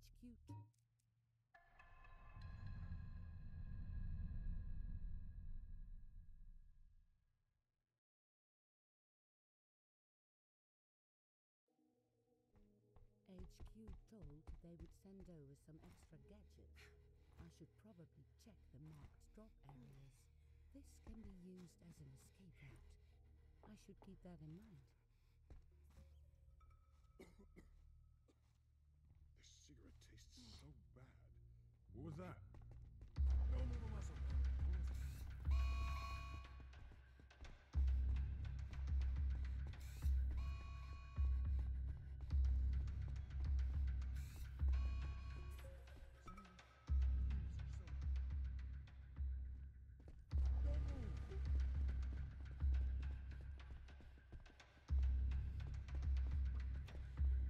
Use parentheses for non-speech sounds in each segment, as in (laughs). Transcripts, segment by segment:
HQ. HQ told they would send over some extra gadgets. I should probably check the marked drop areas. This can be used as an escape route. I should keep that in mind. That? Muscle.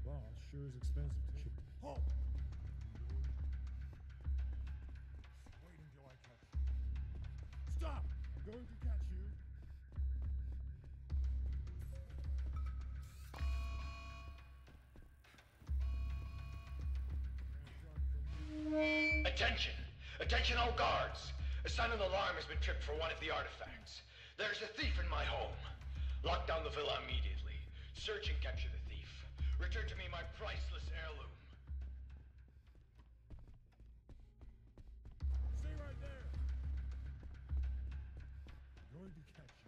Wow, sure is expensive to. Halt! Going to catch you. Attention! Attention all guards! A silent alarm has been tripped for one of the artifacts. There's a thief in my home. Lock down the villa immediately. Search and capture the thief. Return to me my priceless heirloom. (laughs) couldn't catch